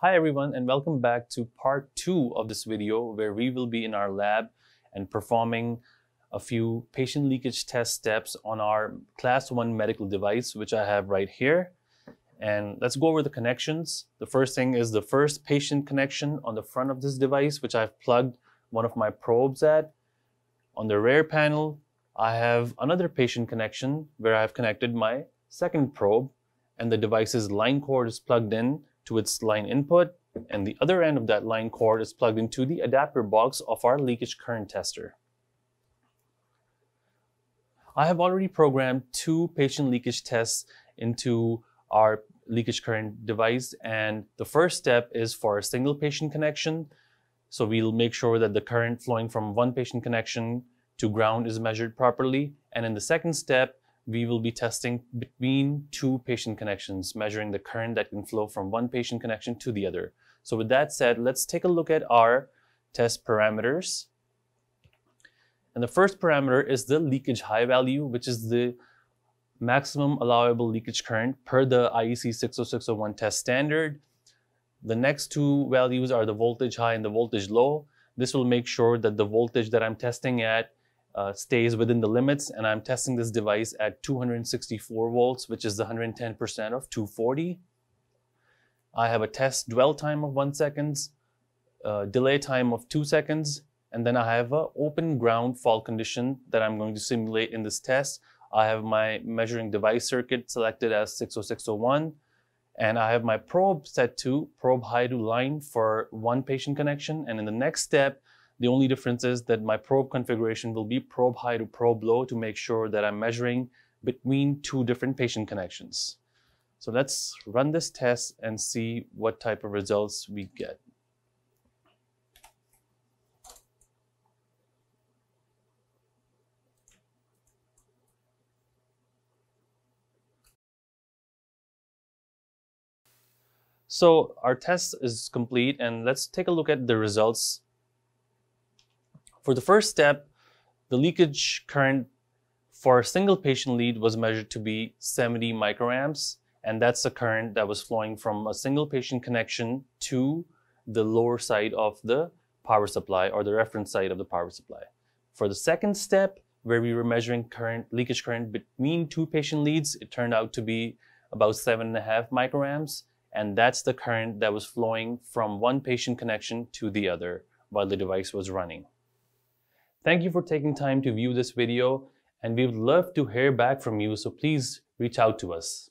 Hi everyone and welcome back to part two of this video where we will be in our lab and performing a few patient leakage test steps on our class 1 medical device which I have right here. And let's go over the connections. The first thing is the first patient connection on the front of this device which I've plugged one of my probes at. On the rear panel I have another patient connection where I've connected my second probe and the device's line cord is plugged in to its line input, and the other end of that line cord is plugged into the adapter box of our leakage current tester. I have already programmed two patient leakage tests into our leakage current device, and the first step is for a single patient connection. So we'll make sure that the current flowing from one patient connection to ground is measured properly. And in the second step, we will be testing between two patient connections, measuring the current that can flow from one patient connection to the other. So with that said, let's take a look at our test parameters. And the first parameter is the leakage high value, which is the maximum allowable leakage current per the IEC 60601 test standard. The next two values are the voltage high and the voltage low. This will make sure that the voltage that I'm testing at uh, stays within the limits and I'm testing this device at 264 volts, which is the 110% of 240. I have a test dwell time of one seconds, uh, delay time of two seconds, and then I have an open ground fault condition that I'm going to simulate in this test. I have my measuring device circuit selected as 60601, and I have my probe set to probe high to line for one patient connection. And in the next step, the only difference is that my probe configuration will be probe high to probe low to make sure that I'm measuring between two different patient connections. So let's run this test and see what type of results we get. So our test is complete and let's take a look at the results for the first step, the leakage current for a single patient lead was measured to be 70 microamps, and that's the current that was flowing from a single patient connection to the lower side of the power supply or the reference side of the power supply. For the second step, where we were measuring current leakage current between two patient leads, it turned out to be about seven and a half microamps, and that's the current that was flowing from one patient connection to the other while the device was running. Thank you for taking time to view this video and we would love to hear back from you so please reach out to us.